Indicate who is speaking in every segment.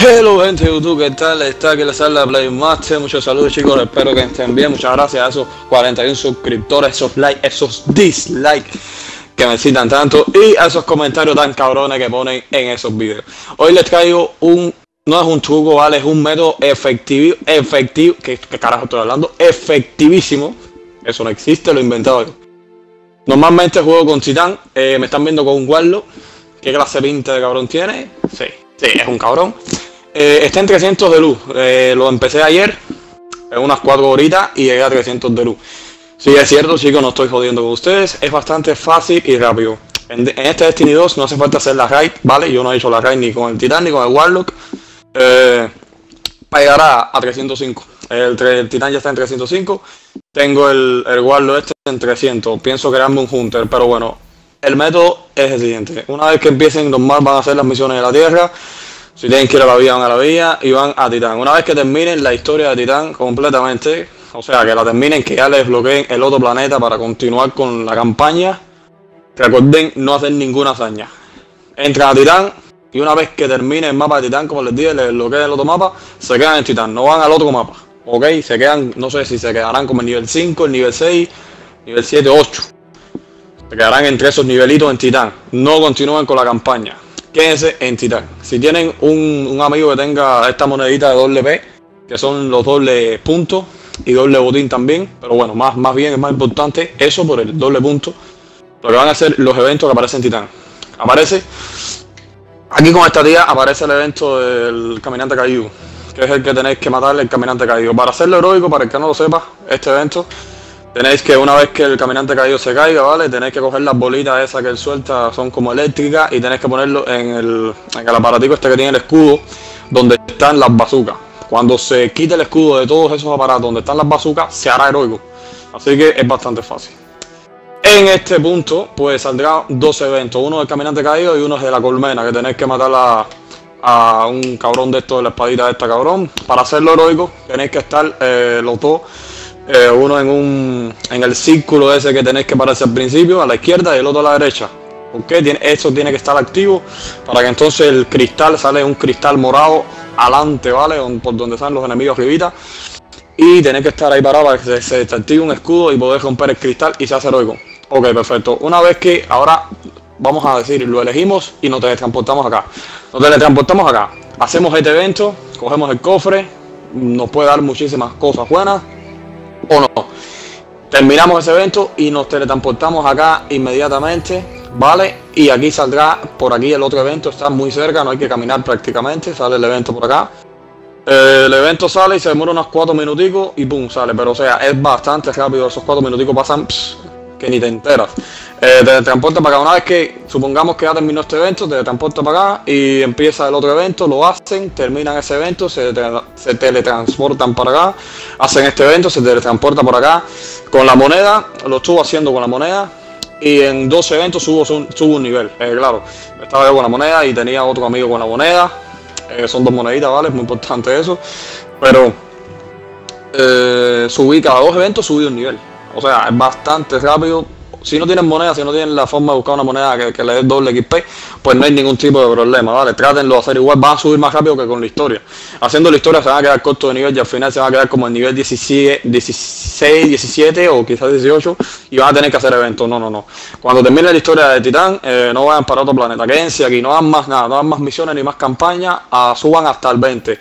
Speaker 1: Hello gente de YouTube, ¿qué tal? Está aquí les habla Playmaster, muchos saludos chicos, espero que estén bien, muchas gracias a esos 41 suscriptores, esos likes, esos dislikes que me citan tanto y a esos comentarios tan cabrones que ponen en esos videos. Hoy les traigo un, no es un truco, ¿vale? Es un método efectivo, efectivo, ¿qué, carajo estoy hablando? Efectivísimo, eso no existe, lo he inventado yo. Normalmente juego con Titán, eh, me están viendo con un Warlock, ¿qué clase 20 de cabrón tiene? Sí, sí, es un cabrón. Eh, está en 300 de luz. Eh, lo empecé ayer, en unas 4 horitas, y llegué a 300 de luz. Sí, es cierto, chicos, no estoy jodiendo con ustedes. Es bastante fácil y rápido. En, este Destiny 2 no hace falta hacer la raid, ¿vale? Yo no he hecho la raid ni con el Titan ni con el Warlock. Eh, para llegar a, 305. El, el, Titan ya está en 305. Tengo el, el Warlock este en 300. Pienso crearme un Hunter, pero bueno. El método es el siguiente. Una vez que empiecen, normal van a hacer las misiones de la Tierra. Si tienen que ir a la vía, van a la vía y van a Titán. Una vez que terminen la historia de Titán completamente, o sea, que la terminen, que ya les bloqueen el otro planeta para continuar con la campaña, recuerden no hacer ninguna hazaña. Entran a Titán y una vez que termine el mapa de Titán, como les dije, les bloqueen el otro mapa, se quedan en Titán, no van al otro mapa. ¿Ok? Se quedan, no sé si se quedarán como el nivel 5, el nivel 6, nivel 7, 8. Se quedarán entre esos nivelitos en Titán. No continúan con la campaña quédense en Titán. Si tienen un, amigo que tenga esta monedita de doble P, que son los doble puntos y doble botín también, pero bueno, más, más bien es más importante eso por el doble punto, lo que van a hacer los eventos que aparecen en Titán. Aparece, aquí con esta tía aparece el evento del caminante caído, que es el que tenéis que matarle el caminante caído. Para hacerlo heroico, para el que no lo sepa, este evento Tenéis que una vez que el caminante caído se caiga, ¿vale? Tenéis que coger las bolitas esas que él suelta, son como eléctricas, y tenéis que ponerlo en el, en el aparatico este que tiene el escudo, donde están las bazucas. Cuando se quite el escudo de todos esos aparatos donde están las bazucas, se hará heroico. Así que es bastante fácil. En este punto, pues saldrán dos eventos, uno del caminante caído y uno de la colmena, que tenéis que matar a, a un cabrón de estos de la espadita de esta cabrón. Para hacerlo heroico, tenéis que estar eh, los dos eh, uno en, un, en el círculo ese que tenéis que pararse al principio, a la izquierda y el otro a la derecha. porque Tiene, esto tiene que estar activo para que entonces el cristal sale un cristal morado adelante, ¿vale? Por donde están los enemigos arribita. Y tenéis que estar ahí parado para que se, se active un escudo y poder romper el cristal y se hace heroico. Ok, perfecto. Una vez que ahora vamos a decir, lo elegimos y nos teletransportamos acá. Nos teletransportamos acá. Hacemos este evento, cogemos el cofre, nos puede dar muchísimas cosas buenas. Terminamos ese evento y nos teletransportamos acá inmediatamente, ¿vale? Y aquí saldrá, por aquí el otro evento está muy cerca, no hay que caminar prácticamente, sale el evento por acá. Eh, el evento sale y se demora unos 4 minuticos y pum, sale, pero o sea, es bastante rápido, esos 4 minuticos pasan que ni te enteras. Eh, para acá. Una vez que supongamos que ya terminó este evento, te transporta para acá y empieza el otro evento, lo hacen, terminan ese evento, se, teletransportan para acá, hacen este evento, se teletransporta por acá. Con la moneda, lo estuvo haciendo con la moneda y en dos eventos subo, subo un nivel. Eh, claro, estaba yo con la moneda y tenía otro amigo con la moneda. Eh, son dos moneditas, ¿vale? Es muy importante eso. Pero subí cada dos eventos, subí un nivel. O sea, es bastante rápido si no tienen moneda, si no tienen la forma de buscar una moneda que, le dé doble XP, pues no hay ningún tipo de problema, ¿vale? Trátenlo de hacer igual, van a subir más rápido que con la historia. Haciendo la historia se van a quedar cortos de nivel y al final se van a quedar como en nivel 16, 17 o quizás 18 y van a tener que hacer eventos. No, no, no. Cuando termine la historia de Titán, eh, no vayan para otro planeta, quédense aquí, no hagan más nada, no hagan más misiones ni más campañas, ah, suban hasta el 20.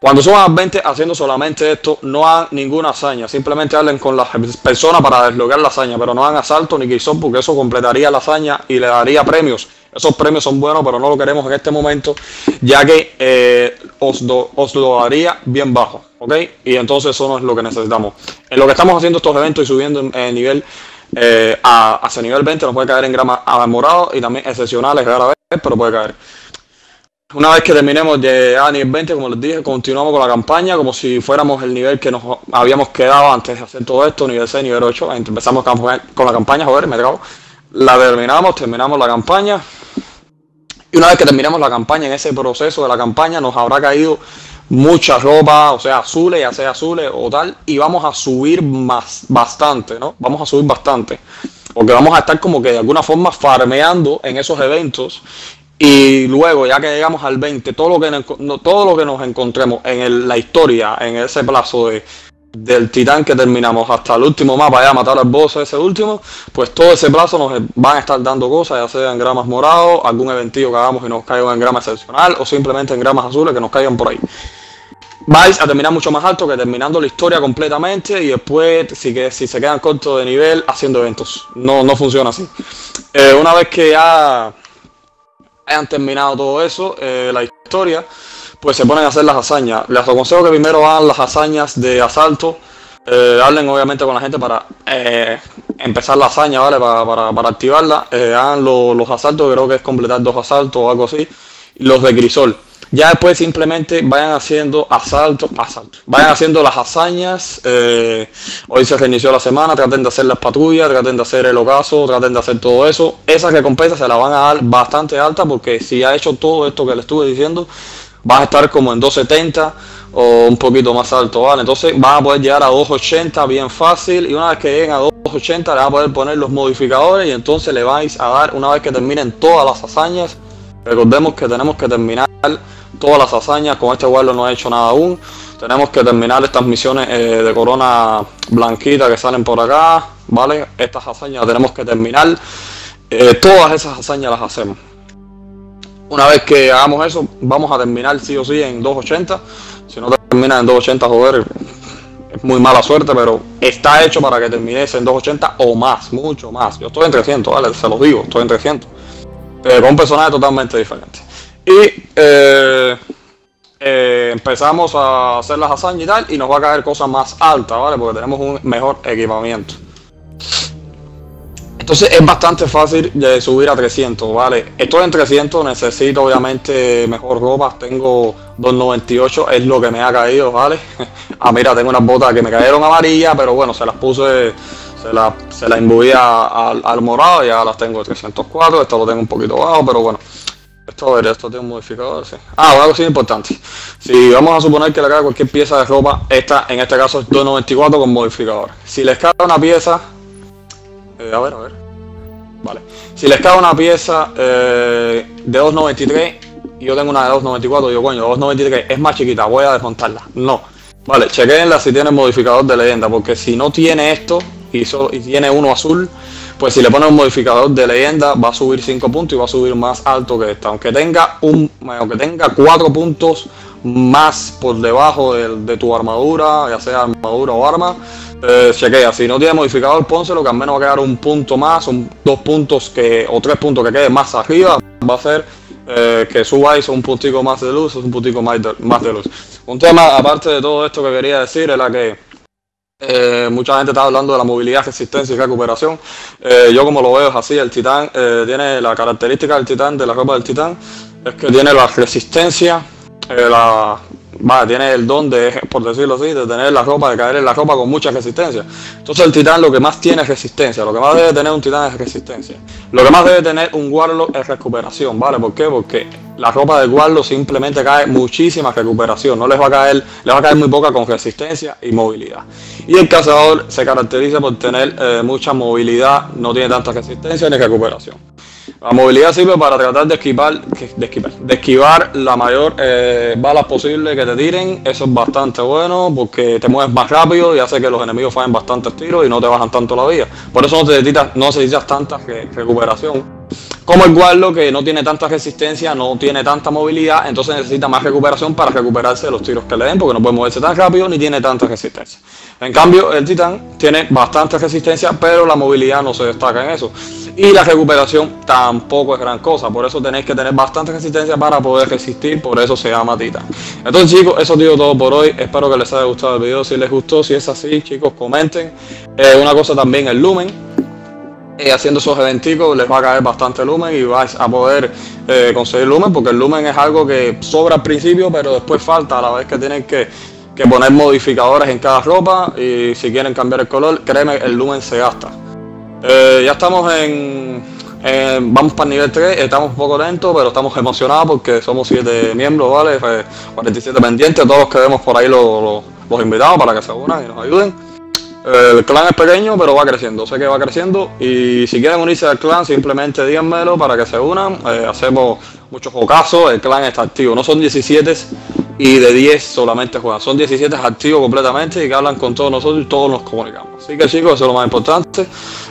Speaker 1: Cuando suban a 20 haciendo solamente esto, no hagan ninguna hazaña. Simplemente hablen con las personas para desbloquear la hazaña, pero no hagan asalto ni quizón porque eso completaría la hazaña y le daría premios. Esos premios son buenos, pero no lo queremos en este momento, ya que eh, os, lo daría bien bajo, ¿ok? Y entonces eso no es lo que necesitamos. En lo que estamos haciendo estos eventos y subiendo en, nivel eh, a, hacia nivel 20 nos puede caer en grama morado y también excepcionales rara vez, pero puede caer. Una vez que terminemos de a nivel 20, como les dije, continuamos con la campaña como si fuéramos el nivel que nos habíamos quedado antes de hacer todo esto, nivel 6, nivel 8. Empezamos con la campaña, joder, me trago. La terminamos, terminamos la campaña. Y una vez que terminamos la campaña, en ese proceso de la campaña, nos habrá caído mucha ropa, o sea, azules, ya sea azules o tal, y vamos a subir más, bastante, ¿no? Vamos a subir bastante. Porque vamos a estar como que de alguna forma farmeando en esos eventos Y luego, ya que llegamos al 20, todo lo que, no, todo lo que nos encontremos en la historia, en ese plazo de, del titán que terminamos hasta el último mapa, ya matar al boss ese último, pues todo ese plazo nos van a estar dando cosas, ya sea en gramas morados, algún eventillo que hagamos y nos caiga en grama excepcional, o simplemente en gramas azules que nos caigan por ahí. Vais a terminar mucho más alto que terminando la historia completamente y después, si, que, si se quedan cortos de nivel, haciendo eventos. No, no funciona así. Eh, una vez que ya hayan terminado todo eso, eh, la historia, pues se ponen a hacer las hazañas. Les aconsejo que primero hagan las hazañas de asalto. Eh, hablen obviamente con la gente para eh, empezar la hazaña, ¿vale? Para, para, activarla. Hagan los asaltos, creo que es completar dos asaltos o algo así. Los de crisol. Ya después simplemente vayan haciendo asaltos, asaltos. Vayan haciendo las hazañas. hoy se reinició la semana, traten de hacer las patrullas, traten de hacer el ocaso, traten de hacer todo eso. Esas recompensas se la van a dar bastante alta porque si ha hecho todo esto que le estuve diciendo, vas a estar como en 270 o un poquito más alto, ¿vale? Entonces van a poder llegar a 280 bien fácil y una vez que lleguen a 280 le van a poder poner los modificadores y entonces le vais a dar, una vez que terminen todas las hazañas, recordemos que tenemos que terminar todas las hazañas, con este guardo no ha hecho nada aún, tenemos que terminar estas misiones eh, de corona blanquita que salen por acá, ¿vale? Estas hazañas tenemos que terminar, eh, todas esas hazañas las hacemos. Una vez que hagamos eso, vamos a terminar sí o sí en 280. Si no termina en 280, joder, es muy mala suerte, pero está hecho para que termines en 280 o más, mucho más. Yo estoy en 300, ¿vale? Se los digo, estoy en 300. Pero con un personaje totalmente diferente. Y eh, eh, empezamos a hacer las hazañas y tal, y nos va a caer cosas más altas, ¿vale? Porque tenemos un mejor equipamiento. Entonces es bastante fácil de subir a 300, ¿vale? Estoy en 300, necesito obviamente mejor ropa, tengo 298, es lo que me ha caído, ¿vale? ah, mira, tengo unas botas que me cayeron amarillas, pero bueno, se las puse, se las se la imbuía al, morado, ya las tengo 304, esto lo tengo un poquito bajo, pero bueno. Esto, a ver, esto tiene un modificador, sí. Ah, una cosa importante. Si vamos a suponer que le cae cualquier pieza de ropa, esta en este caso es 294 con modificador. Si les cae una pieza, eh, a ver, a ver. Vale. Si les cae una pieza eh, de 2.93 y yo tengo una de 2.94, digo, coño, 2.93 es más chiquita, voy a desmontarla. No. Vale, chequenla si tiene modificador de leyenda, porque si no tiene esto y, y tiene uno azul, pues si le pones un modificador de leyenda va a subir 5 puntos y va a subir más alto que esta. Aunque tenga un, aunque tenga 4 puntos más por debajo de, de tu armadura, ya sea armadura o arma, eh, chequea, si no tiene modificador, pónselo que al menos va a quedar un punto más, un, dos puntos que, o tres puntos que quede más arriba, va a hacer eh, que subáis un puntico más de luz, un puntico más más de luz. Un tema, aparte de todo esto que quería decir, era que eh, mucha gente está hablando de la movilidad, resistencia y recuperación. Eh, yo como lo veo es así, el titán tiene la característica del titán, de la ropa del titán, es que tiene la resistencia, la tiene el don de, por decirlo así, de tener la ropa, de caer en la ropa con mucha resistencia. Entonces el titán lo que más tiene es resistencia, lo que más debe tener un titán es resistencia. Lo que más debe tener un Warlock es recuperación, ¿vale? ¿Por qué? Porque la ropa del Warlock simplemente cae muchísima recuperación, no les va a caer, les va a caer muy poca con resistencia y movilidad. Y el cazador se caracteriza por tener eh, mucha movilidad, no tiene tanta resistencia ni recuperación. La movilidad sirve para tratar de esquivar, de esquivar, de esquivar la mayor eh, balas posible que te tiren. Eso es bastante bueno porque te mueves más rápido y hace que los enemigos fallen bastantes tiros y no te bajan tanto la vida. Por eso no necesitas, no necesitas tanta recuperación como el Warlock que no tiene tanta resistencia, no tiene tanta movilidad, entonces necesita más recuperación para recuperarse de los tiros que le den, porque no puede moverse tan rápido ni tiene tanta resistencia. En cambio, el Titán tiene bastante resistencia, pero la movilidad no se destaca en eso. Y la recuperación tampoco es gran cosa, por eso tenéis que tener bastante resistencia para poder resistir, por eso se llama Titán. Entonces chicos, eso digo todo por hoy, espero que les haya gustado el video, si les gustó, si es así chicos, comenten. Eh, una cosa también, el lumen, y haciendo esos eventicos les va a caer bastante lumen y vais a poder eh, conseguir lumen porque el lumen es algo que sobra al principio pero después falta a la vez que tienen que, poner modificadores en cada ropa y si quieren cambiar el color créeme el lumen se gasta. Eh, ya estamos en, vamos para el nivel 3 estamos un poco lentos pero estamos emocionados porque somos 7 miembros vale 47 pendientes todos los que vemos por ahí los, los invitamos para que se unan y nos ayuden El clan es pequeño, pero va creciendo. Sé que va creciendo. Y si quieren unirse al clan, simplemente díganmelo para que se unan. Eh, hacemos muchos casos. El clan está activo. No son 17 y de 10 solamente juegan. Son 17 activos completamente y que hablan con todos nosotros y todos nos comunicamos. Así que chicos, eso es lo más importante.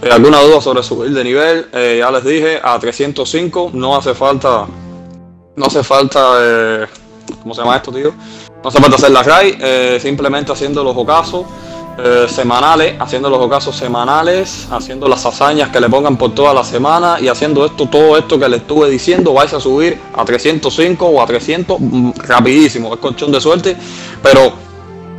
Speaker 1: Eh, ¿Alguna duda sobre subir de nivel? Eh, ya les dije, a 305 no hace falta. No hace falta. ¿Cómo se llama esto, tío? No hace falta hacer la RAI, simplemente haciendo los ocasos eh, semanales, haciendo los ocasos semanales, haciendo las hazañas que le pongan por toda la semana y haciendo esto, todo esto que le estuve diciendo, vais a subir a 305 o a 300 mm, rapidísimo, es colchón de suerte, pero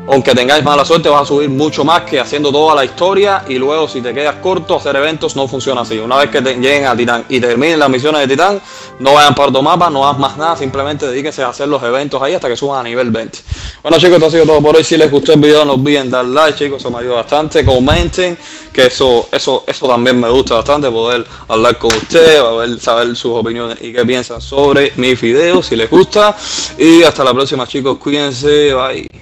Speaker 1: aunque tengáis mala suerte, vas a subir mucho más que haciendo toda la historia y luego si te quedas corto, hacer eventos no funciona así. Una vez que lleguen a Titán y terminen las misiones de Titán, no vayan para otro mapa, no hagas más nada, simplemente dedíquense a hacer los eventos ahí hasta que suban a nivel 20. Bueno chicos, esto ha sido todo por hoy. Si les gustó el video, no olviden dar like, chicos, eso me ayuda bastante. Comenten, que eso, eso, eso también me gusta bastante, poder hablar con ustedes, saber sus opiniones y qué piensan sobre mis videos, si les gusta. Y hasta la próxima chicos, cuídense, bye.